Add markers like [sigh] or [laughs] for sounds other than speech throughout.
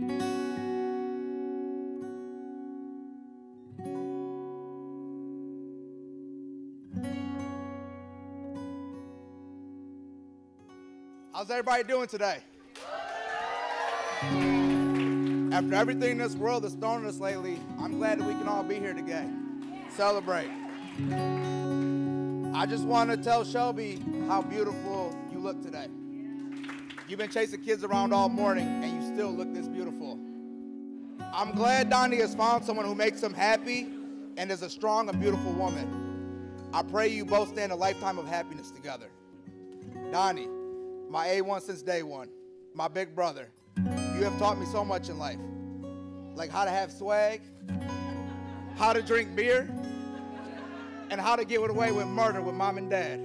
How's everybody doing today? After everything in this world that's thrown at us lately, I'm glad that we can all be here today. Celebrate. I just want to tell Shelby how beautiful you look today. You've been chasing kids around all morning and you still look this beautiful. I'm glad Donnie has found someone who makes him happy and is a strong and beautiful woman. I pray you both stand a lifetime of happiness together. Donnie, my A1 since day one, my big brother. You have taught me so much in life, like how to have swag, how to drink beer, and how to get away with murder with mom and dad.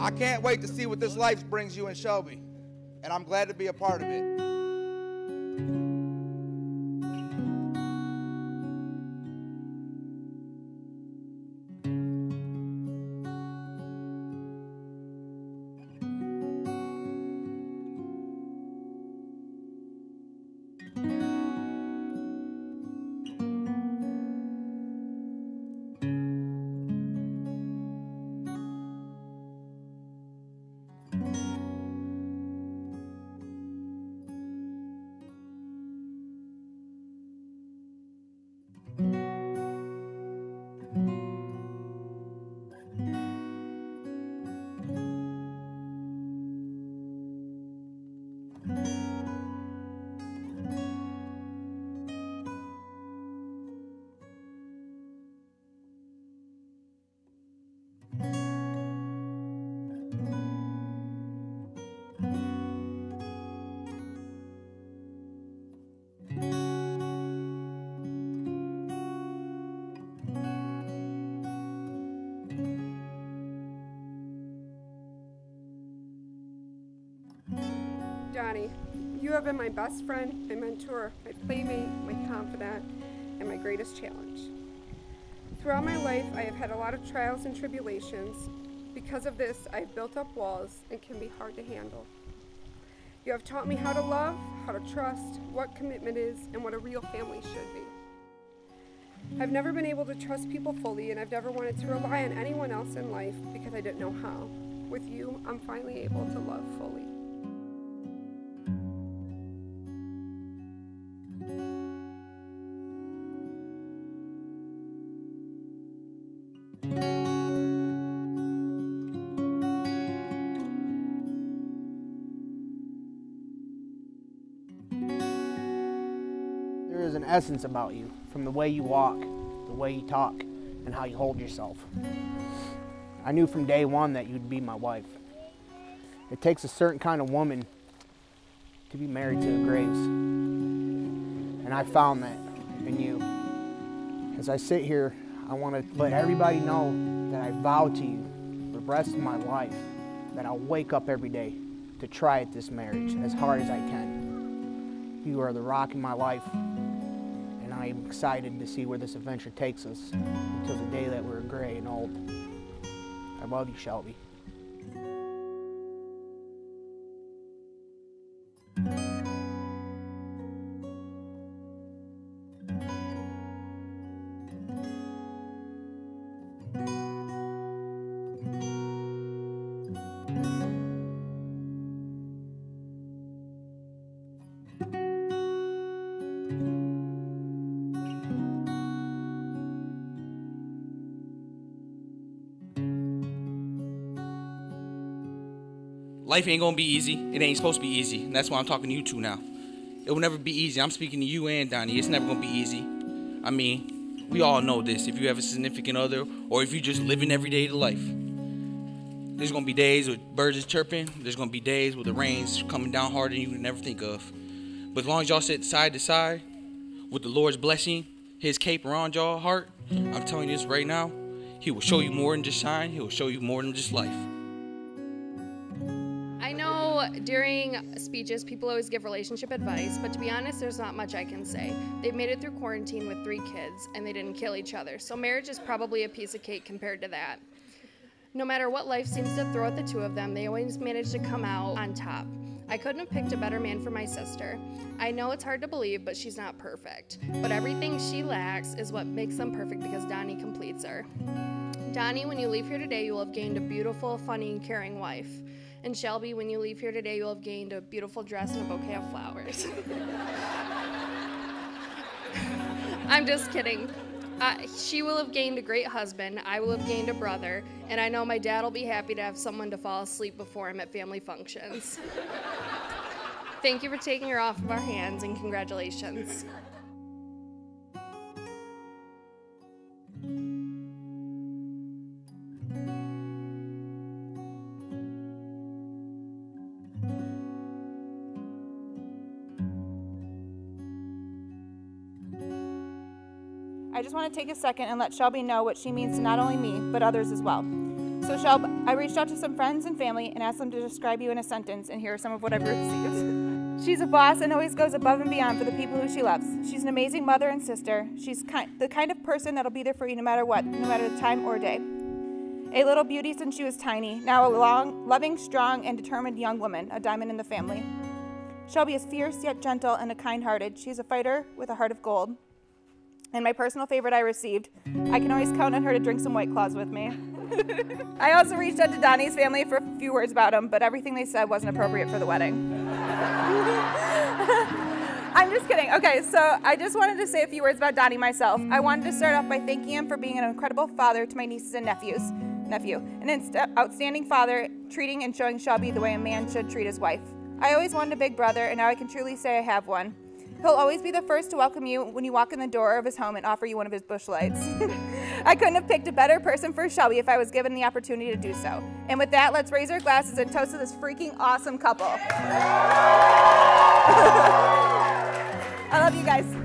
I can't wait to see what this life brings you and Shelby, and I'm glad to be a part of it. Johnny, you have been my best friend, my mentor, my playmate, my confidant, and my greatest challenge. Throughout my life, I have had a lot of trials and tribulations. Because of this, I have built up walls and can be hard to handle. You have taught me how to love, how to trust, what commitment is, and what a real family should be. I've never been able to trust people fully, and I've never wanted to rely on anyone else in life because I didn't know how. With you, I'm finally able to love fully. Essence about you from the way you walk, the way you talk, and how you hold yourself. I knew from day one that you'd be my wife. It takes a certain kind of woman to be married to a Graves. And I found that in you. As I sit here, I want to let everybody know that I vow to you for the rest of my life that I'll wake up every day to try at this marriage as hard as I can. You are the rock in my life, and I am excited to see where this adventure takes us until the day that we're gray and old. I love you, Shelby. Life ain't gonna be easy. It ain't supposed to be easy. And that's why I'm talking to you two now. It will never be easy. I'm speaking to you and Donnie. It's never gonna be easy. I mean, we all know this. If you have a significant other, or if you're just living every day to life, there's gonna be days with birds chirping. There's gonna be days with the rains coming down harder than you would never think of. But as long as y'all sit side to side, with the Lord's blessing, His cape around y'all heart, I'm telling you this right now, He will show you more than just shine. He will show you more than just life. During speeches, people always give relationship advice, but to be honest, there's not much I can say. They've made it through quarantine with three kids, and they didn't kill each other, so marriage is probably a piece of cake compared to that. No matter what life seems to throw at the two of them, they always manage to come out on top. I couldn't have picked a better man for my sister. I know it's hard to believe, but she's not perfect. But everything she lacks is what makes them perfect because Donnie completes her. Donnie, when you leave here today, you will have gained a beautiful, funny, and caring wife. And Shelby, when you leave here today, you will have gained a beautiful dress and a bouquet of flowers. [laughs] I'm just kidding. Uh, she will have gained a great husband. I will have gained a brother. And I know my dad will be happy to have someone to fall asleep before him at family functions. [laughs] Thank you for taking her off of our hands and congratulations. I just want to take a second and let Shelby know what she means to not only me, but others as well. So, Shelby, I reached out to some friends and family and asked them to describe you in a sentence, and here are some of what I've received. She's a boss and always goes above and beyond for the people who she loves. She's an amazing mother and sister. She's kind, the kind of person that'll be there for you no matter what, no matter the time or day. A little beauty since she was tiny, now a long, loving, strong, and determined young woman, a diamond in the family. Shelby is fierce yet gentle and a kind hearted. She's a fighter with a heart of gold. And my personal favorite I received, I can always count on her to drink some White Claws with me. [laughs] I also reached out to Donnie's family for a few words about him, but everything they said wasn't appropriate for the wedding. [laughs] I'm just kidding. Okay, so I just wanted to say a few words about Donnie myself. I wanted to start off by thanking him for being an incredible father to my nieces and nephews. Nephew, an outstanding father, treating and showing Shelby the way a man should treat his wife. I always wanted a big brother, and now I can truly say I have one. He'll always be the first to welcome you when you walk in the door of his home and offer you one of his Busch Lights. [laughs] I couldn't have picked a better person for Shelby if I was given the opportunity to do so. And with that, let's raise our glasses and toast to this freaking awesome couple. [laughs] I love you guys.